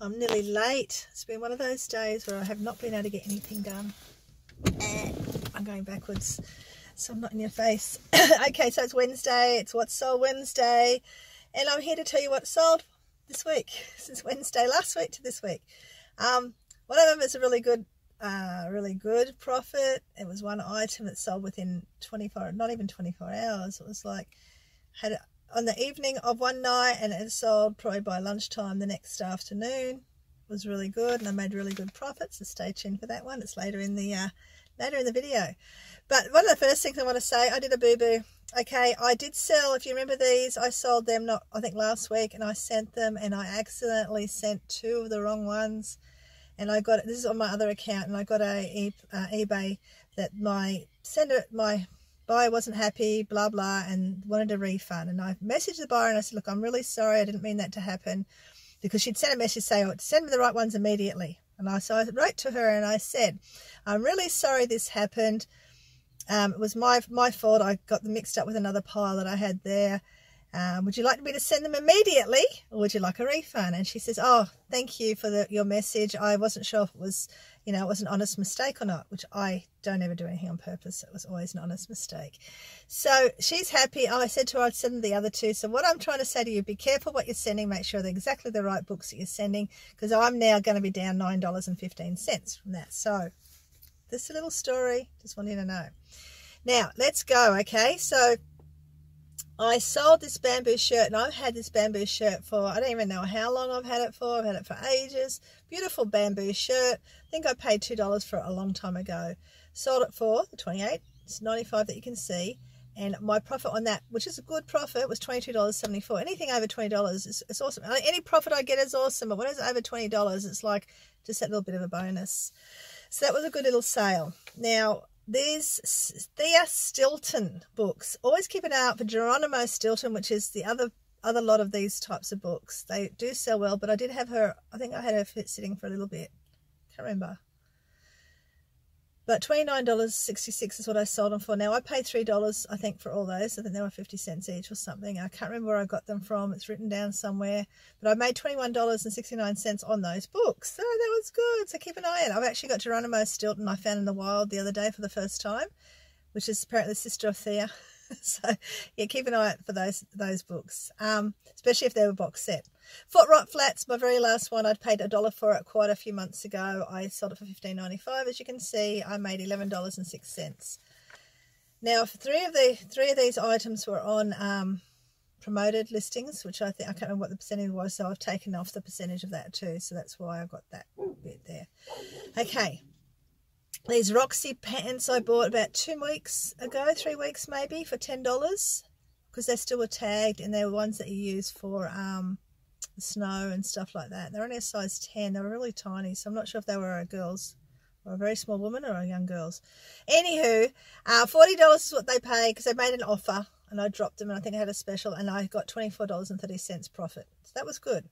I'm nearly late. It's been one of those days where I have not been able to get anything done. I'm going backwards, so I'm not in your face. okay, so it's Wednesday. It's What's Sold Wednesday. And I'm here to tell you what sold this week, since Wednesday last week to this week. Um, one of them is a really good, uh, really good profit. It was one item that sold within 24, not even 24 hours. It was like, had on the evening of one night and it sold probably by lunchtime the next afternoon. It was really good and I made really good profits. So stay tuned for that one. It's later in the uh, later in the video. But one of the first things I want to say, I did a boo-boo. Okay, I did sell, if you remember these, I sold them, not I think last week, and I sent them, and I accidentally sent two of the wrong ones. And I got, this is on my other account, and I got a uh, eBay that my sender, my buyer wasn't happy, blah, blah, and wanted a refund. And I messaged the buyer and I said, look, I'm really sorry. I didn't mean that to happen because she'd sent a message saying, oh, send me the right ones immediately. And I, so I wrote to her and I said, I'm really sorry this happened. Um, it was my, my fault. I got them mixed up with another pile that I had there. Um, would you like me to send them immediately or would you like a refund? And she says, oh, thank you for the, your message. I wasn't sure if it was, you know, it was an honest mistake or not, which I don't ever do anything on purpose. It was always an honest mistake. So she's happy. I said to her I'd send the other two. So what I'm trying to say to you, be careful what you're sending. Make sure they're exactly the right books that you're sending because I'm now going to be down $9.15 from that. So this a little story, just wanting to know. Now, let's go, okay? So I sold this bamboo shirt and I've had this bamboo shirt for, I don't even know how long I've had it for. I've had it for ages. Beautiful bamboo shirt. I think I paid $2 for it a long time ago. Sold it for the 28 It's 95 that you can see. And my profit on that, which is a good profit, was $22.74. Anything over $20 is, is awesome. Uh, any profit I get is awesome. But when it's over $20, it's like just that little bit of a bonus. So that was a good little sale. Now, these Thea Stilton books. Always keep an eye out for Geronimo Stilton, which is the other other lot of these types of books. They do sell well, but I did have her, I think I had her sitting for a little bit. Can't remember. But $29.66 is what I sold them for. Now, I paid $3, I think, for all those. I think they were 50 cents each or something. I can't remember where I got them from. It's written down somewhere. But I made $21.69 on those books. So that was good. So keep an eye on it. I've actually got Geronimo Stilton I found in the wild the other day for the first time, which is apparently the sister of Thea. so, yeah, keep an eye out for those those books, um, especially if they were box set. Foot Rot Flats, my very last one, I'd paid a dollar for it quite a few months ago. I sold it for fifteen ninety five. As you can see, I made eleven dollars and six cents. Now, three of the three of these items were on um, promoted listings, which I think I can't remember what the percentage was, so I've taken off the percentage of that too. So that's why I got that bit there. Okay, these Roxy pants I bought about two weeks ago, three weeks maybe, for $10 because they still were tagged and they were ones that you use for um, snow and stuff like that. They're only a size 10. They were really tiny, so I'm not sure if they were a girls or a very small woman or a young girls. Anywho, uh, $40 is what they paid because they made an offer and I dropped them and I think I had a special and I got $24.30 profit. So that was good.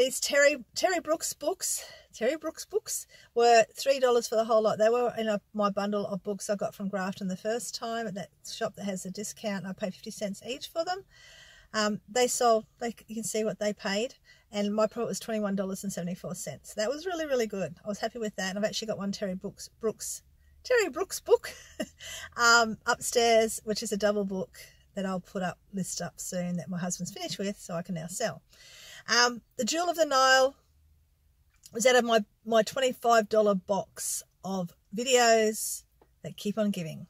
These Terry Terry Brooks books, Terry Brooks books were three dollars for the whole lot. They were in a, my bundle of books I got from Grafton the first time at that shop that has a discount. I paid fifty cents each for them. Um, they sold. You can see what they paid, and my profit was twenty one dollars and seventy four cents. That was really really good. I was happy with that. And I've actually got one Terry Brooks Brooks Terry Brooks book um, upstairs, which is a double book that I'll put up list up soon that my husband's finished with, so I can now sell. Um, the Jewel of the Nile was out of my, my $25 box of videos that keep on giving.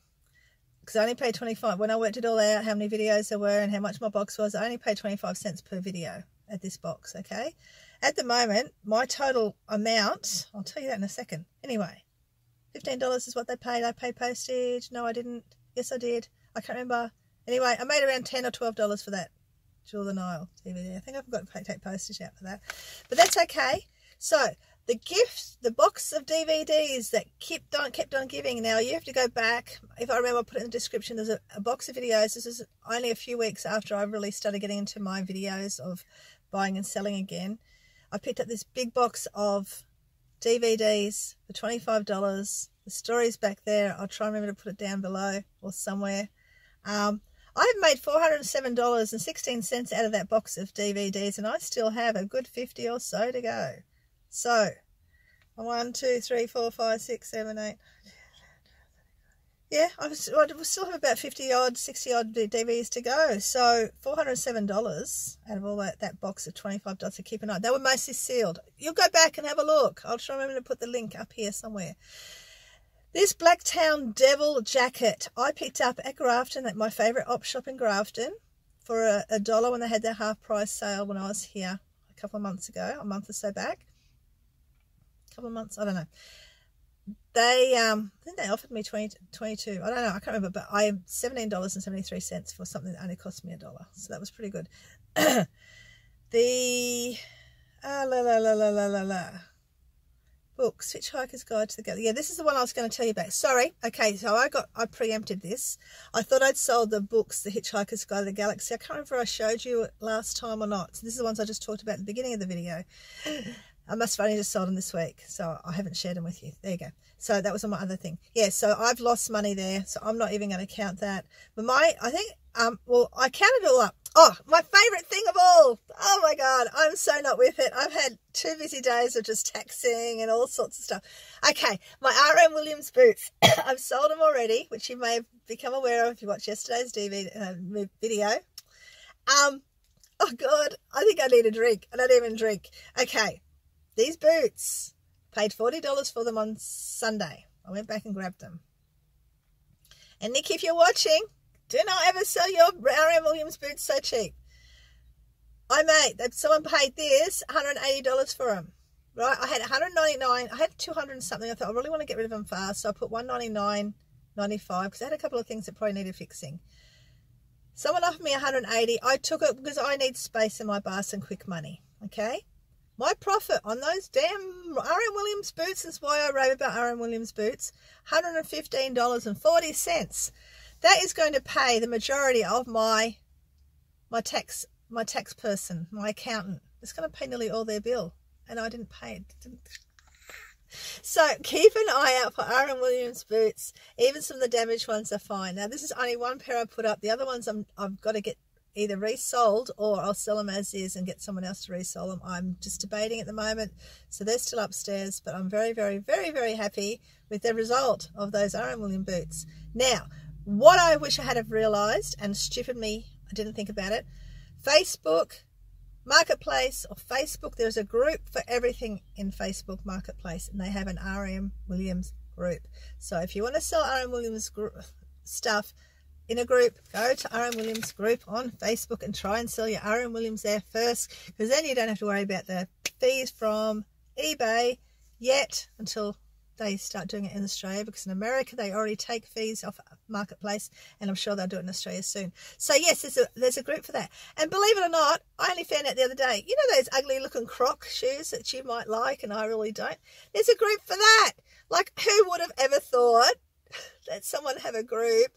Because I only paid 25 when I worked it all out, how many videos there were and how much my box was, I only paid 25 cents per video at this box, okay? At the moment, my total amount, I'll tell you that in a second. Anyway, $15 is what they paid. I paid postage. No, I didn't. Yes, I did. I can't remember. Anyway, I made around 10 or $12 for that. The Nile DVD. I think I forgot to take postage out for that. But that's okay. So the gift, the box of DVDs that kept on kept on giving. Now you have to go back. If I remember, I'll put it in the description. There's a, a, box of videos. This is only a few weeks after I really started getting into my videos of buying and selling again. I picked up this big box of DVDs for $25. The story's back there. I'll try and remember to put it down below or somewhere. Um, I've made $407.16 out of that box of DVDs and I still have a good 50 or so to go. So, one, two, three, four, five, six, seven, eight. Yeah, I was, I still have about 50 odd, 60 odd DVDs to go. So $407 out of all that, that box of $25 to keep an eye. They were mostly sealed. You'll go back and have a look. I'll try remember to put the link up here somewhere. This Blacktown Devil jacket I picked up at Grafton at my favourite op shop in Grafton for a, a dollar when they had their half price sale when I was here a couple of months ago, a month or so back. A couple of months, I don't know. They, um, I think they offered me 20, 22, I don't know, I can't remember, but I $17.73 for something that only cost me a dollar. So that was pretty good. the, ah, la la la la la la la books hitchhiker's guide to the galaxy. Yeah this is the one i was going to tell you about. Sorry. Okay so i got i preempted this. I thought i'd sold the books the hitchhiker's guide to the galaxy. I can't remember if i showed you it last time or not. So this is the ones i just talked about at the beginning of the video. I must have only just sold them this week so i haven't shared them with you. There you go. So that was my other thing. Yeah so i've lost money there so i'm not even going to count that. But my i think um well i counted all up Oh, my favourite thing of all. Oh my God, I'm so not with it. I've had two busy days of just taxing and all sorts of stuff. Okay, my RM Williams boots. I've sold them already, which you may have become aware of if you watched yesterday's DVD uh, video. Um, oh God, I think I need a drink. I don't even drink. Okay, these boots, paid $40 for them on Sunday. I went back and grabbed them. And Nick, if you're watching, do not ever sell your RM Williams boots so cheap. I made, that someone paid this $180 for them. Right, I had 199 I had 200 something. I thought I really want to get rid of them fast, so I put 199 95 because I had a couple of things that probably needed fixing. Someone offered me 180 I took it because I need space in my bus and quick money. Okay, my profit on those damn RM Williams boots is why I rave about RM Williams boots. $115.40 that is going to pay the majority of my my tax my tax person, my accountant. It's going to pay nearly all their bill, and I didn't pay it. Didn't. So keep an eye out for RM Williams boots. Even some of the damaged ones are fine. Now this is only one pair I put up. The other ones I'm I've got to get either resold or I'll sell them as is and get someone else to resell them. I'm just debating at the moment. So they're still upstairs, but I'm very, very, very, very happy with the result of those RM Williams boots. Now, what I wish I had have realised, and stupid me, I didn't think about it. Facebook Marketplace or Facebook, there's a group for everything in Facebook Marketplace, and they have an RM Williams group. So if you want to sell RM Williams stuff in a group, go to RM Williams group on Facebook and try and sell your RM Williams there first, because then you don't have to worry about the fees from eBay yet until they start doing it in Australia because in America they already take fees off marketplace and I'm sure they'll do it in Australia soon. So yes, there's a there's a group for that. And believe it or not, I only found out the other day, you know those ugly looking croc shoes that you might like and I really don't? There's a group for that. Like who would have ever thought that someone have a group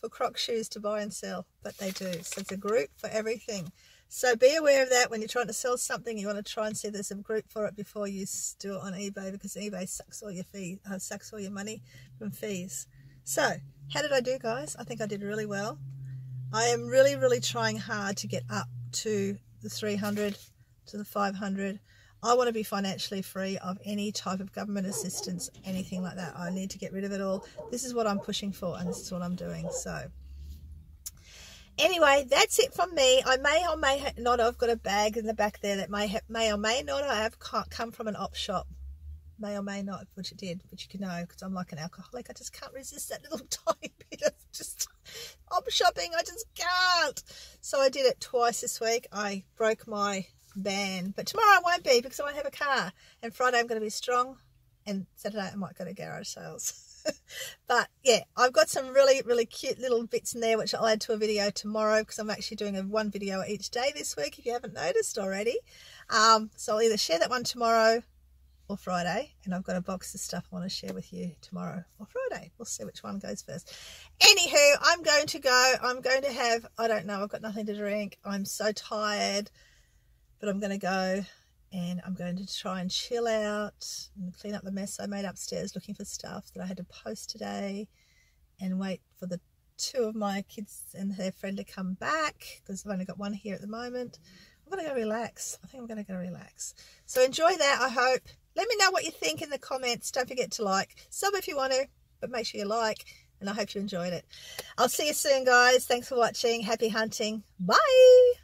for croc shoes to buy and sell? But they do. So it's a group for everything. So be aware of that when you're trying to sell something. You want to try and see if there's a group for it before you do it on eBay because eBay sucks all your fees, uh, sucks all your money from fees. So how did I do, guys? I think I did really well. I am really, really trying hard to get up to the 300, to the 500. I want to be financially free of any type of government assistance, anything like that. I need to get rid of it all. This is what I'm pushing for, and this is what I'm doing. So. Anyway, that's it from me. I may or may not have got a bag in the back there that may have, may or may not have come from an op shop. May or may not, which it did, but you can know because I'm like an alcoholic. I just can't resist that little tiny bit of just op shopping. I just can't. So I did it twice this week. I broke my ban, but tomorrow I won't be because I won't have a car. And Friday I'm going to be strong, and Saturday I might go to garage sales. but yeah, I've got some really, really cute little bits in there, which I'll add to a video tomorrow because I'm actually doing a one video each day this week, if you haven't noticed already. Um, so I'll either share that one tomorrow or Friday, and I've got a box of stuff I want to share with you tomorrow or Friday. We'll see which one goes first. Anywho, I'm going to go. I'm going to have, I don't know, I've got nothing to drink. I'm so tired, but I'm going to go and I'm going to try and chill out and clean up the mess I made upstairs looking for stuff that I had to post today and wait for the two of my kids and their friend to come back because I've only got one here at the moment. I'm going to go relax. I think I'm going to go relax. So enjoy that, I hope. Let me know what you think in the comments. Don't forget to like. Sub if you want to, but make sure you like. And I hope you enjoyed it. I'll see you soon, guys. Thanks for watching. Happy hunting. Bye.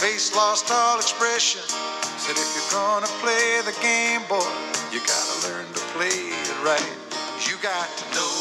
face lost all expression. Said, if you're gonna play the game, boy, you gotta learn to play it right. You got to know